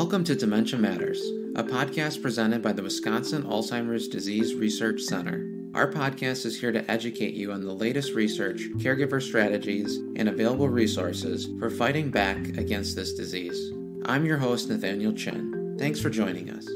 Welcome to Dementia Matters, a podcast presented by the Wisconsin Alzheimer's Disease Research Center. Our podcast is here to educate you on the latest research, caregiver strategies, and available resources for fighting back against this disease. I'm your host, Nathaniel Chin. Thanks for joining us.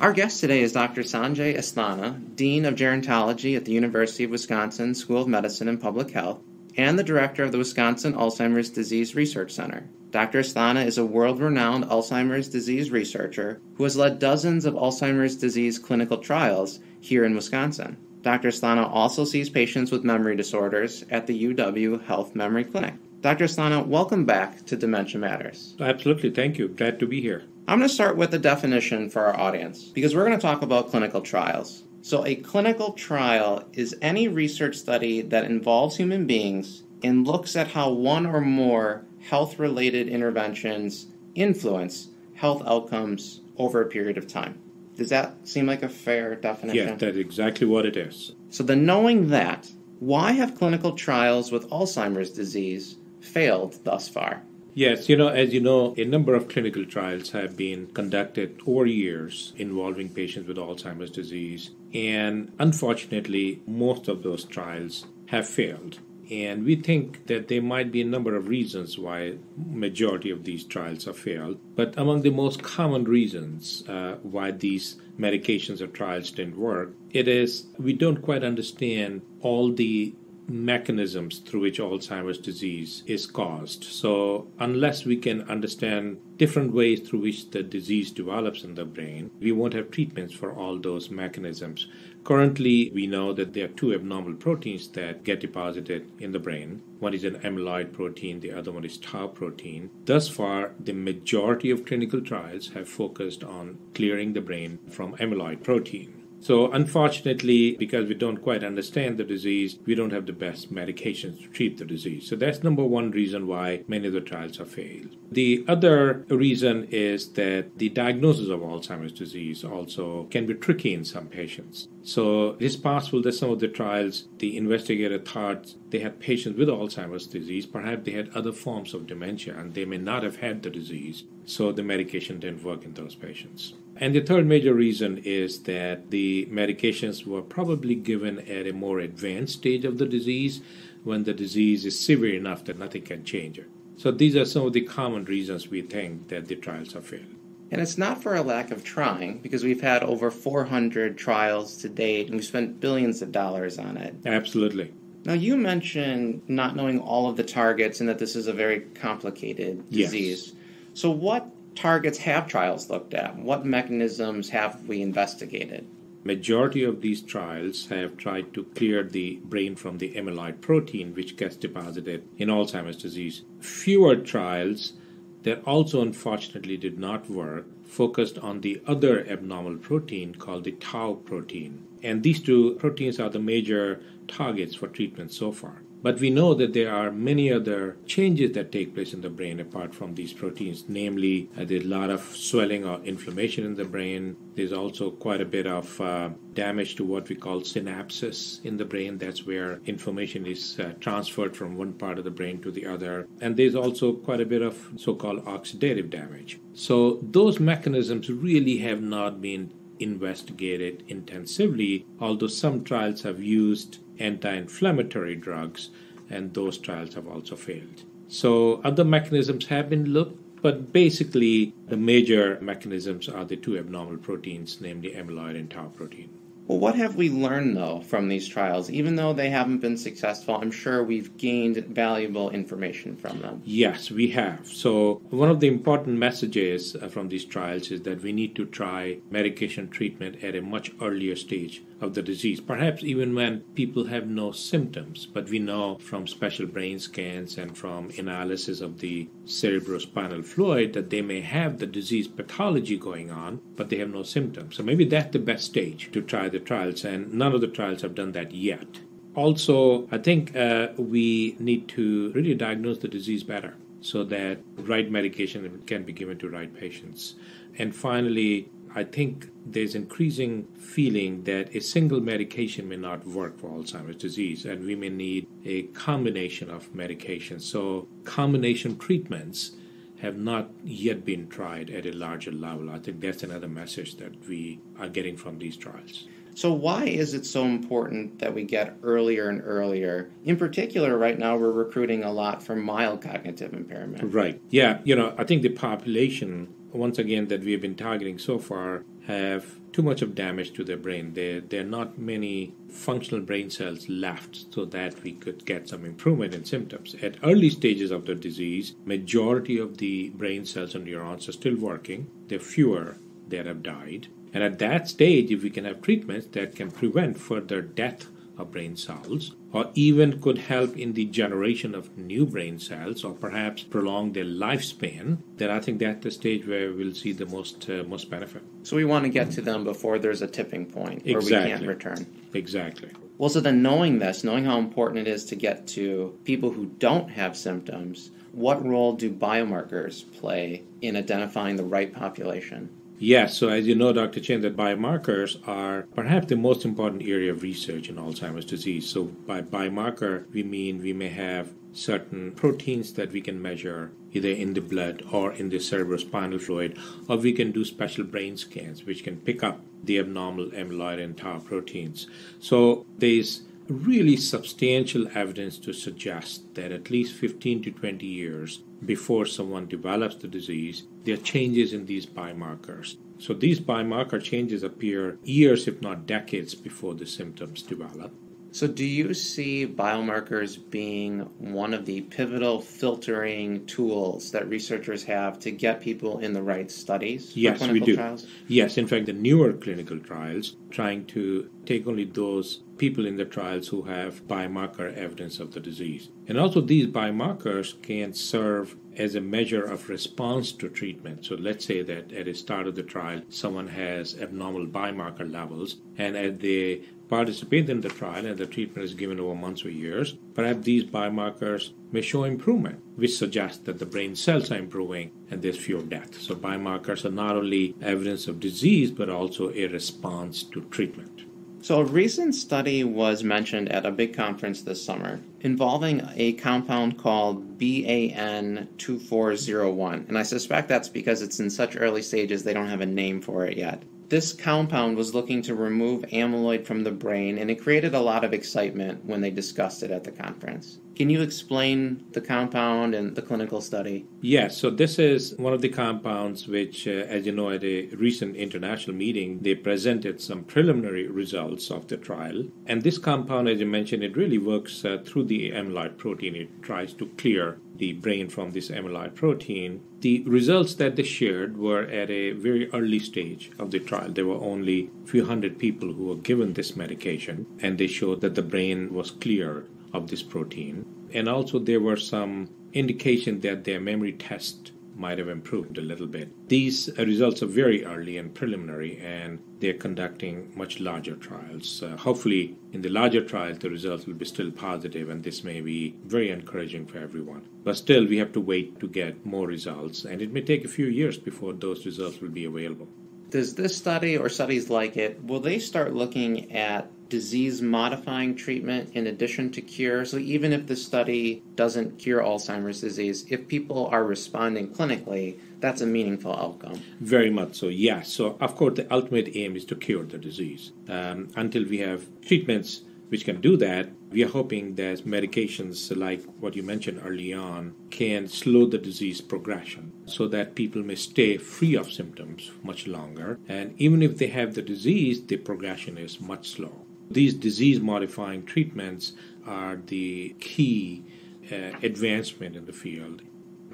Our guest today is Dr. Sanjay Asthana, Dean of Gerontology at the University of Wisconsin School of Medicine and Public Health, and the Director of the Wisconsin Alzheimer's Disease Research Center. Dr. Asthana is a world renowned Alzheimer's disease researcher who has led dozens of Alzheimer's disease clinical trials here in Wisconsin. Dr. Asthana also sees patients with memory disorders at the UW Health Memory Clinic. Dr. Asthana, welcome back to Dementia Matters. Absolutely. Thank you. Glad to be here. I'm going to start with the definition for our audience because we're going to talk about clinical trials. So, a clinical trial is any research study that involves human beings and looks at how one or more health related interventions influence health outcomes over a period of time. Does that seem like a fair definition? Yeah, that's exactly what it is. So, then knowing that, why have clinical trials with Alzheimer's disease failed thus far? Yes, you know, as you know, a number of clinical trials have been conducted over years involving patients with Alzheimer's disease. And unfortunately, most of those trials have failed. And we think that there might be a number of reasons why majority of these trials have failed. But among the most common reasons uh, why these medications or trials didn't work, it is we don't quite understand all the mechanisms through which Alzheimer's disease is caused. So, unless we can understand different ways through which the disease develops in the brain, we won't have treatments for all those mechanisms. Currently, we know that there are two abnormal proteins that get deposited in the brain. One is an amyloid protein, the other one is tau protein. Thus far, the majority of clinical trials have focused on clearing the brain from amyloid protein. So, unfortunately, because we don't quite understand the disease, we don't have the best medications to treat the disease. So, that's number one reason why many of the trials have failed. The other reason is that the diagnosis of Alzheimer's disease also can be tricky in some patients. So, it's possible that some of the trials, the investigator thought they had patients with Alzheimer's disease, perhaps they had other forms of dementia and they may not have had the disease, so the medication didn't work in those patients. And the third major reason is that the medications were probably given at a more advanced stage of the disease when the disease is severe enough that nothing can change it. So these are some of the common reasons we think that the trials have failed. And it's not for a lack of trying, because we've had over 400 trials to date and we've spent billions of dollars on it. Absolutely. Now, you mentioned not knowing all of the targets and that this is a very complicated disease. Yes. So, what targets have trials looked at? What mechanisms have we investigated? Majority of these trials have tried to clear the brain from the amyloid protein which gets deposited in Alzheimer's disease. Fewer trials that also unfortunately did not work focused on the other abnormal protein called the tau protein. And these two proteins are the major targets for treatment so far. But we know that there are many other changes that take place in the brain apart from these proteins. Namely, uh, there's a lot of swelling or inflammation in the brain. There's also quite a bit of uh, damage to what we call synapses in the brain. That's where information is uh, transferred from one part of the brain to the other. And there's also quite a bit of so called oxidative damage. So, those mechanisms really have not been investigated intensively, although some trials have used anti inflammatory drugs, and those trials have also failed. So, other mechanisms have been looked, but basically, the major mechanisms are the two abnormal proteins, namely amyloid and tau protein. Well, what have we learned, though, from these trials? Even though they haven't been successful, I'm sure we've gained valuable information from them. Yes, we have. So, one of the important messages uh, from these trials is that we need to try medication treatment at a much earlier stage of the disease, perhaps even when people have no symptoms. But we know from special brain scans and from analysis of the cerebrospinal fluid that they may have the disease pathology going on, but they have no symptoms. So maybe that's the best stage to try the trials, and none of the trials have done that yet. Also, I think uh, we need to really diagnose the disease better so that right medication can be given to right patients. And finally, I think there's increasing feeling that a single medication may not work for Alzheimer's disease, and we may need a combination of medications. So, combination treatments have not yet been tried at a larger level. I think that's another message that we are getting from these trials. So, why is it so important that we get earlier and earlier? In particular, right now we're recruiting a lot for mild cognitive impairment. Right. Yeah. You know, I think the population, once again, that we've been targeting so far have too much of damage to their brain. There, there are not many functional brain cells left so that we could get some improvement in symptoms. At early stages of the disease, majority of the brain cells and neurons are still working. There are fewer that have died. And at that stage, if we can have treatments that can prevent further death of brain cells, or even could help in the generation of new brain cells, or perhaps prolong their lifespan, then I think that's the stage where we'll see the most uh, most benefit. So we want to get to them before there's a tipping point where Exactly. we can't return. Exactly. Well, so then knowing this, knowing how important it is to get to people who don't have symptoms, what role do biomarkers play in identifying the right population? Yes, so as you know, Dr. Chin, that biomarkers are perhaps the most important area of research in Alzheimer's disease. So, by biomarker, we mean we may have certain proteins that we can measure either in the blood or in the cerebrospinal fluid, or we can do special brain scans which can pick up the abnormal amyloid and tau proteins. So, there's really substantial evidence to suggest that at least 15 to 20 years before someone develops the disease, there are changes in these biomarkers. So these biomarker changes appear years, if not decades, before the symptoms develop. So, do you see biomarkers being one of the pivotal filtering tools that researchers have to get people in the right studies Yes, we do. trials? Yes, in fact, the newer clinical trials trying to take only those people in the trials who have biomarker evidence of the disease. And also, these biomarkers can serve as a measure of response to treatment. So, let's say that at the start of the trial, someone has abnormal biomarker levels, and at they participate in the trial and the treatment is given over months or years, perhaps these biomarkers may show improvement, which suggests that the brain cells are improving and there's fewer deaths. So biomarkers are not only evidence of disease but also a response to treatment. So, a recent study was mentioned at a big conference this summer involving a compound called BAN2401. And I suspect that's because it's in such early stages they don't have a name for it yet. This compound was looking to remove amyloid from the brain, and it created a lot of excitement when they discussed it at the conference. Can you explain the compound and the clinical study? Yes, so this is one of the compounds which, uh, as you know, at a recent international meeting, they presented some preliminary results of the trial. And this compound, as you mentioned, it really works uh, through the amyloid protein. It tries to clear the brain from this amyloid protein. The results that they shared were at a very early stage of the trial. There were only a few hundred people who were given this medication, and they showed that the brain was clear of this protein. And also, there were some indication that their memory test might have improved a little bit. These results are very early and preliminary, and they're conducting much larger trials. Uh, hopefully, in the larger trials, the results will be still positive, and this may be very encouraging for everyone. But still, we have to wait to get more results, and it may take a few years before those results will be available. Does this study or studies like it, will they start looking at disease modifying treatment in addition to cure? So even if the study doesn't cure Alzheimer's disease, if people are responding clinically, that's a meaningful outcome. Very much so, yes. So, of course, the ultimate aim is to cure the disease. Um, until we have treatments which can do that, we are hoping that medications like what you mentioned early on can slow the disease progression so that people may stay free of symptoms much longer. And even if they have the disease, the progression is much slower. These disease modifying treatments are the key uh, advancement in the field.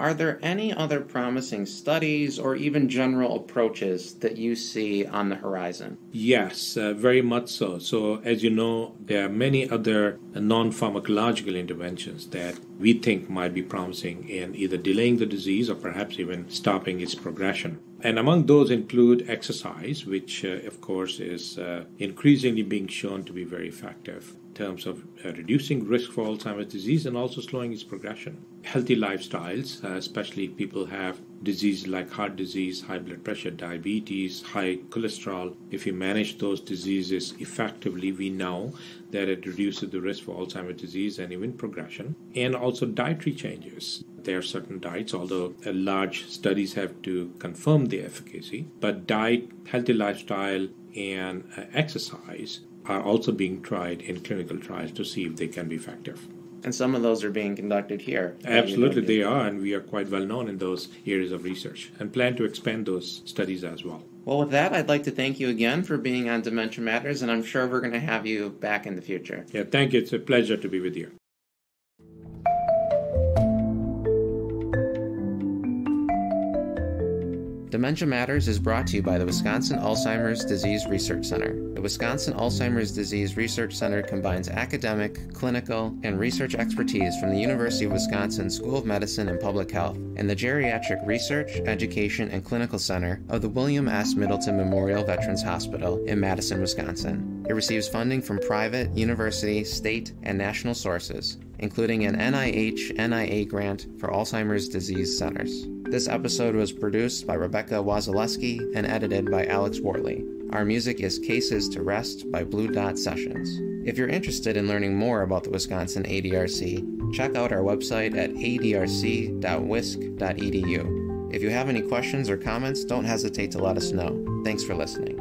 Are there any other promising studies or even general approaches that you see on the horizon? Yes, uh, very much so. So, as you know, there are many other non pharmacological interventions that we think might be promising in either delaying the disease or perhaps even stopping its progression. And among those include exercise, which, uh, of course, is uh, increasingly being shown to be very effective. Terms of uh, reducing risk for Alzheimer's disease and also slowing its progression. Healthy lifestyles, uh, especially if people have diseases like heart disease, high blood pressure, diabetes, high cholesterol, if you manage those diseases effectively, we know that it reduces the risk for Alzheimer's disease and even progression. And also dietary changes. There are certain diets, although large studies have to confirm the efficacy, but diet, healthy lifestyle, and uh, exercise are also being tried in clinical trials to see if they can be effective. And some of those are being conducted here. Absolutely, they are, and we are quite well known in those areas of research and plan to expand those studies as well. Well, with that, I'd like to thank you again for being on Dementia Matters, and I'm sure we're going to have you back in the future. Yeah, thank you. It's a pleasure to be with you. Dementia Matters is brought to you by the Wisconsin Alzheimer's Disease Research Center. The Wisconsin Alzheimer's Disease Research Center combines academic, clinical, and research expertise from the University of Wisconsin School of Medicine and Public Health and the Geriatric Research, Education, and Clinical Center of the William S. Middleton Memorial Veterans Hospital in Madison, Wisconsin. It receives funding from private, university, state, and national sources, including an NIH NIA grant for Alzheimer's disease centers. This episode was produced by Rebecca Wasieleski and edited by Alex Worley. Our music is Cases to Rest by Blue Dot Sessions. If you're interested in learning more about the Wisconsin ADRC, check out our website at adrc.wisc.edu. If you have any questions or comments, don't hesitate to let us know. Thanks for listening.